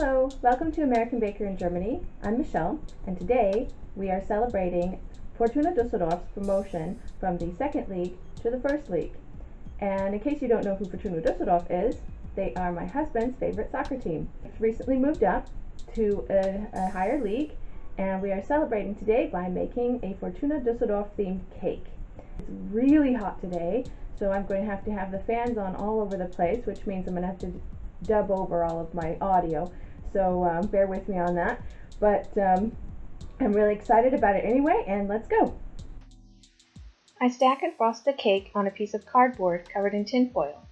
Hello, welcome to American Baker in Germany. I'm Michelle, and today we are celebrating Fortuna Dusseldorf's promotion from the second league to the first league. And in case you don't know who Fortuna Dusseldorf is, they are my husband's favorite soccer team. It's recently moved up to a, a higher league, and we are celebrating today by making a Fortuna Dusseldorf themed cake. It's really hot today, so I'm going to have to have the fans on all over the place, which means I'm going to have to dub over all of my audio. So um, bear with me on that. But um, I'm really excited about it anyway, and let's go. I stack and frost the cake on a piece of cardboard covered in tinfoil.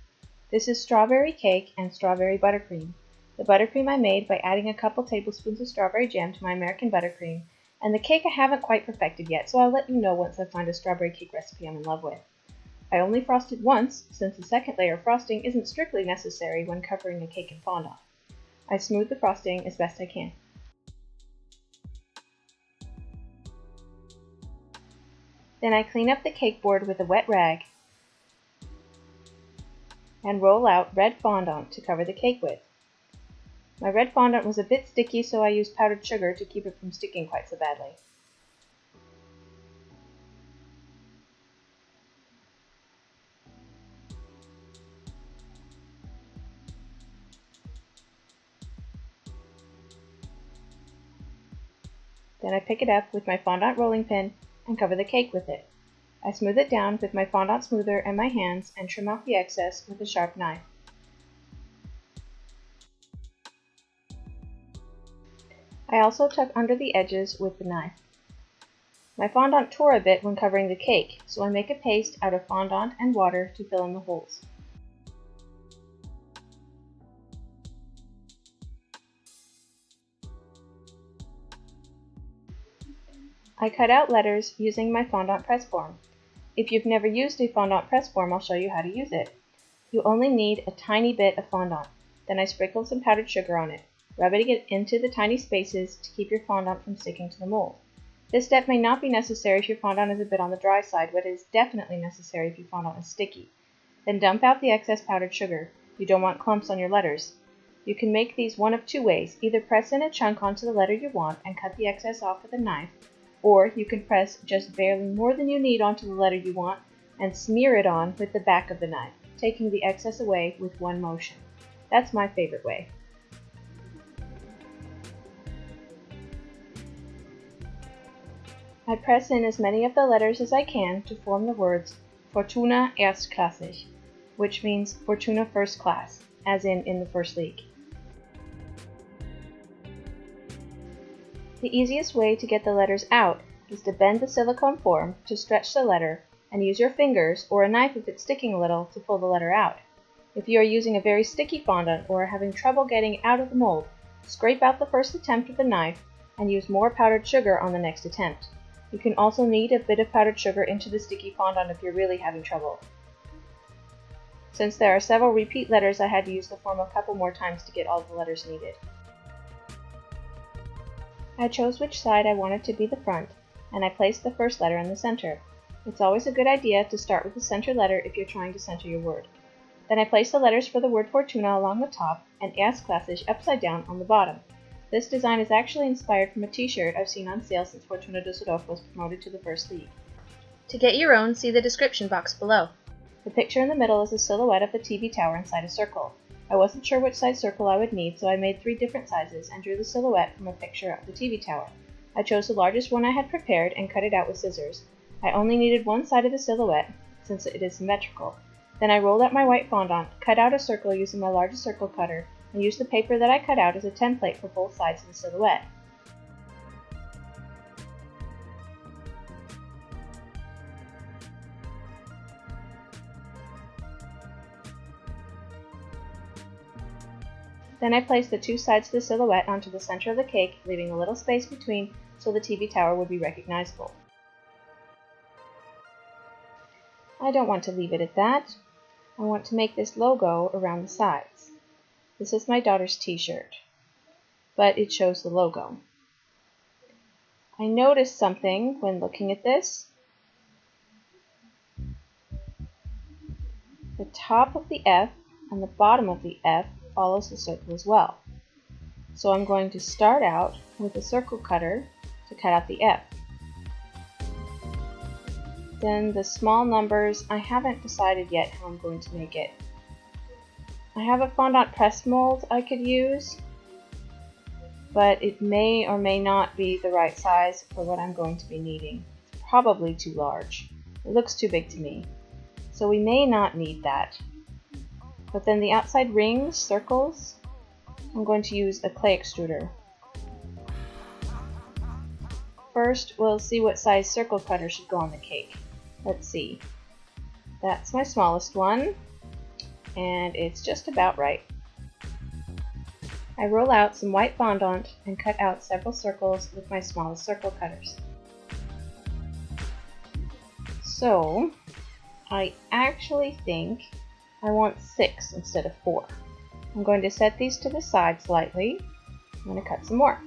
This is strawberry cake and strawberry buttercream. The buttercream I made by adding a couple tablespoons of strawberry jam to my American buttercream, and the cake I haven't quite perfected yet, so I'll let you know once I find a strawberry cake recipe I'm in love with. I only frosted once, since the second layer of frosting isn't strictly necessary when covering a cake in fondant. I smooth the frosting as best I can. Then I clean up the cake board with a wet rag and roll out red fondant to cover the cake with. My red fondant was a bit sticky so I used powdered sugar to keep it from sticking quite so badly. Then I pick it up with my fondant rolling pin and cover the cake with it. I smooth it down with my fondant smoother and my hands and trim off the excess with a sharp knife. I also tuck under the edges with the knife. My fondant tore a bit when covering the cake, so I make a paste out of fondant and water to fill in the holes. I cut out letters using my fondant press form. If you've never used a fondant press form, I'll show you how to use it. You only need a tiny bit of fondant. Then I sprinkle some powdered sugar on it, rubbing it into the tiny spaces to keep your fondant from sticking to the mold. This step may not be necessary if your fondant is a bit on the dry side, but it is definitely necessary if your fondant is sticky. Then dump out the excess powdered sugar. You don't want clumps on your letters. You can make these one of two ways. Either press in a chunk onto the letter you want and cut the excess off with a knife, or you can press just barely more than you need onto the letter you want and smear it on with the back of the knife, taking the excess away with one motion. That's my favorite way. I press in as many of the letters as I can to form the words Fortuna Erstklassig, which means Fortuna First Class, as in in the First League. The easiest way to get the letters out is to bend the silicone form to stretch the letter and use your fingers or a knife if it's sticking a little to pull the letter out. If you are using a very sticky fondant or are having trouble getting out of the mold, scrape out the first attempt with a knife and use more powdered sugar on the next attempt. You can also knead a bit of powdered sugar into the sticky fondant if you're really having trouble. Since there are several repeat letters, I had to use the form a couple more times to get all the letters needed. I chose which side I wanted to be the front, and I placed the first letter in the center. It's always a good idea to start with the center letter if you're trying to center your word. Then I placed the letters for the word Fortuna along the top and S Erstklassig upside down on the bottom. This design is actually inspired from a t-shirt I've seen on sale since Fortuna Düsseldorf was promoted to the first league. To get your own, see the description box below. The picture in the middle is a silhouette of the TV tower inside a circle. I wasn't sure which size circle I would need, so I made three different sizes and drew the silhouette from a picture of the TV tower. I chose the largest one I had prepared and cut it out with scissors. I only needed one side of the silhouette, since it is symmetrical. Then I rolled out my white fondant, cut out a circle using my largest circle cutter, and used the paper that I cut out as a template for both sides of the silhouette. Then I placed the two sides of the silhouette onto the center of the cake, leaving a little space between so the TV tower would be recognizable. I don't want to leave it at that. I want to make this logo around the sides. This is my daughter's t-shirt, but it shows the logo. I noticed something when looking at this. The top of the F and the bottom of the F follows the circle as well. So I'm going to start out with a circle cutter to cut out the F. Then the small numbers, I haven't decided yet how I'm going to make it. I have a fondant press mold I could use, but it may or may not be the right size for what I'm going to be needing. It's probably too large. It looks too big to me. So we may not need that. But then the outside rings, circles, I'm going to use a clay extruder. First, we'll see what size circle cutter should go on the cake. Let's see. That's my smallest one, and it's just about right. I roll out some white fondant and cut out several circles with my smallest circle cutters. So, I actually think I want six instead of four. I'm going to set these to the side slightly. I'm going to cut some more.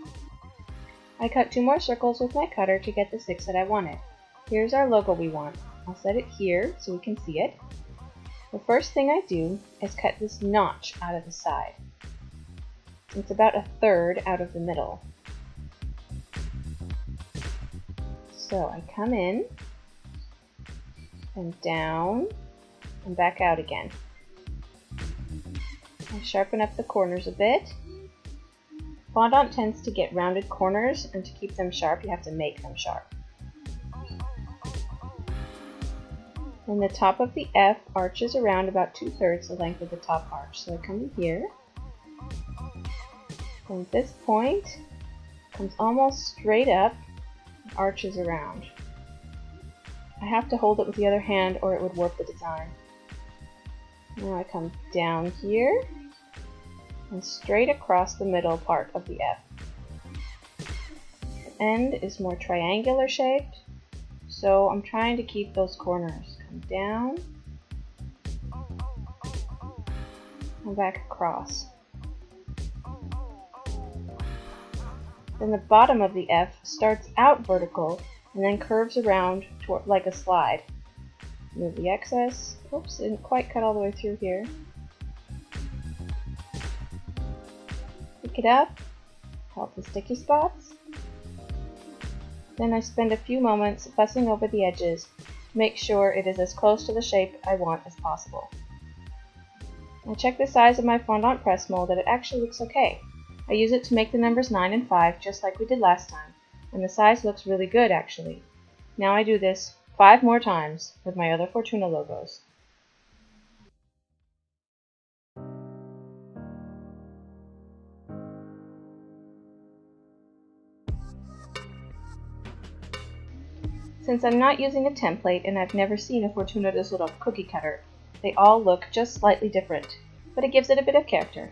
I cut two more circles with my cutter to get the six that I wanted. Here's our logo we want. I'll set it here so we can see it. The first thing I do is cut this notch out of the side. It's about a third out of the middle. So I come in and down and back out again. I sharpen up the corners a bit. Fondant tends to get rounded corners and to keep them sharp you have to make them sharp. And the top of the F arches around about two-thirds the length of the top arch. So I come in here. From this point, comes almost straight up, arches around. I have to hold it with the other hand or it would warp the design. Now I come down here and straight across the middle part of the F. The end is more triangular shaped, so I'm trying to keep those corners Come down and back across. Then the bottom of the F starts out vertical and then curves around like a slide. Move the excess. Oops, didn't quite cut all the way through here. Pick it up, help the sticky spots. Then I spend a few moments fussing over the edges to make sure it is as close to the shape I want as possible. I check the size of my fondant press mold that it actually looks okay. I use it to make the numbers 9 and 5 just like we did last time, and the size looks really good actually. Now I do this 5 more times with my other Fortuna logos. Since I'm not using a template and I've never seen a Fortuna Düsseldorf cookie cutter, they all look just slightly different, but it gives it a bit of character.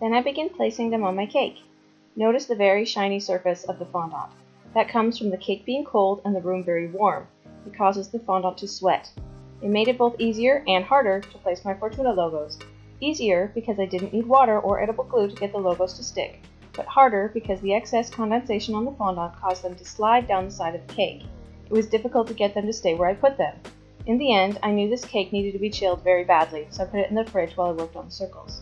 Then I begin placing them on my cake. Notice the very shiny surface of the fondant. That comes from the cake being cold and the room very warm. It causes the fondant to sweat. It made it both easier and harder to place my Fortuna logos. Easier because I didn't need water or edible glue to get the logos to stick, but harder because the excess condensation on the fondant caused them to slide down the side of the cake. It was difficult to get them to stay where I put them. In the end, I knew this cake needed to be chilled very badly, so I put it in the fridge while I worked on the circles.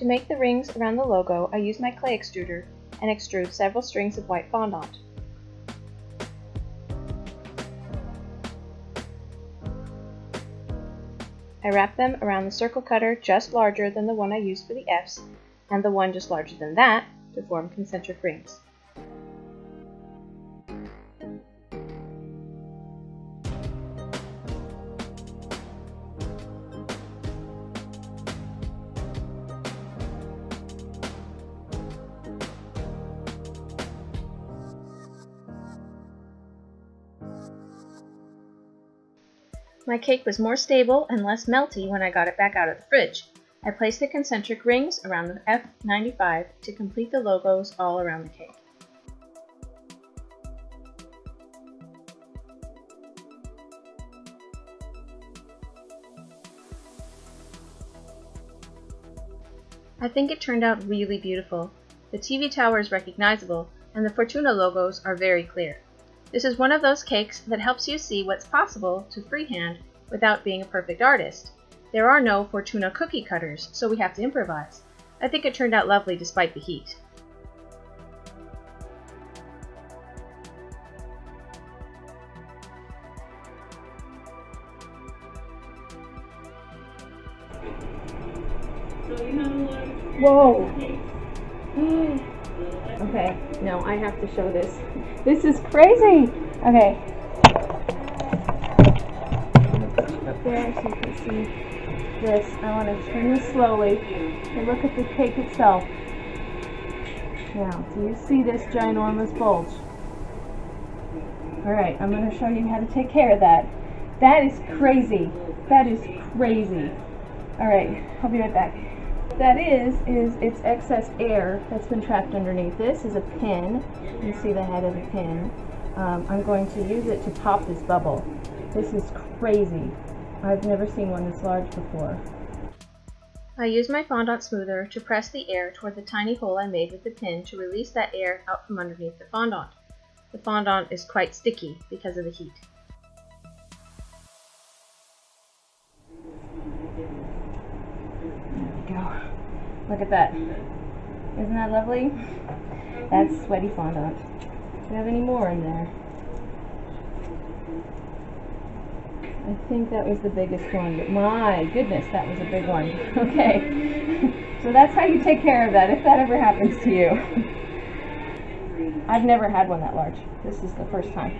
To make the rings around the logo, I use my clay extruder and extrude several strings of white fondant. I wrap them around the circle cutter just larger than the one I used for the F's, and the one just larger than that to form concentric rings. My cake was more stable and less melty when I got it back out of the fridge. I placed the concentric rings around the F95 to complete the logos all around the cake. I think it turned out really beautiful. The TV tower is recognizable, and the Fortuna logos are very clear. This is one of those cakes that helps you see what's possible to freehand without being a perfect artist. There are no Fortuna cookie cutters, so we have to improvise. I think it turned out lovely despite the heat. Whoa. Okay, no, I have to show this. This is crazy. Okay. There, so you can see this. I want to turn this slowly and look at the cake itself. Now, do you see this ginormous bulge? Alright, I'm going to show you how to take care of that. That is crazy. That is crazy. Alright, I'll be right back that is, is it's excess air that's been trapped underneath. This is a pin. You see the head of the pin. Um, I'm going to use it to pop this bubble. This is crazy. I've never seen one this large before. I use my fondant smoother to press the air toward the tiny hole I made with the pin to release that air out from underneath the fondant. The fondant is quite sticky because of the heat. Look at that. Isn't that lovely? That's sweaty fondant. Do you have any more in there? I think that was the biggest one, but my goodness, that was a big one. Okay, so that's how you take care of that if that ever happens to you. I've never had one that large. This is the first time.